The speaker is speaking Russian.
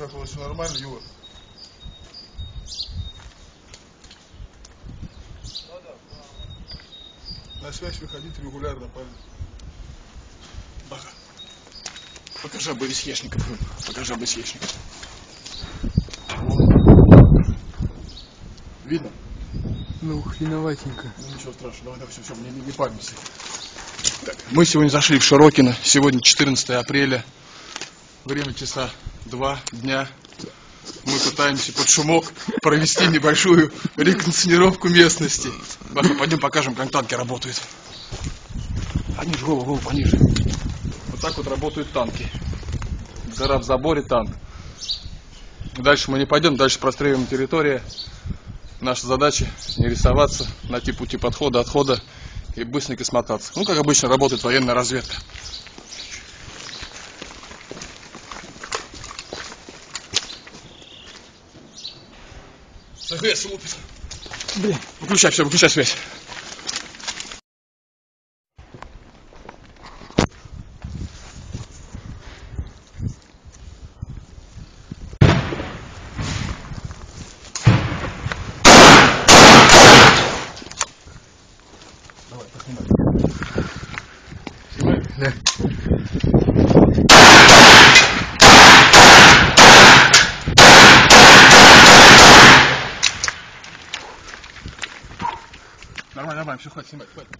как у вас все нормально, Юра? На связь выходить регулярно, парень. Баха. Покажи ОБСЕшников. Покажи ОБСЕшников. Видно? Ну, хреноватенько. Ну ничего страшного, давай, давай, все, все, не, не, не паримся. Так, мы сегодня зашли в Широкино, сегодня 14 апреля, время часа 2 дня. Мы пытаемся под шумок провести небольшую реконсценировку местности. Баха, пойдем покажем, как танки работают. Пониже, голову, голову пониже. Вот так вот работают танки. Дыра в заборе танк. Дальше мы не пойдем, дальше простреливаем территорию. Наша задача не рисоваться, найти пути подхода, отхода и быстренько смотаться. Ну, как обычно работает военная разведка. СГС лупит. Блин. Выключай все, выключай связь. Давай, поснимай. Снимай? Да. Нормально, нормально, все, хватит снимать, хватит.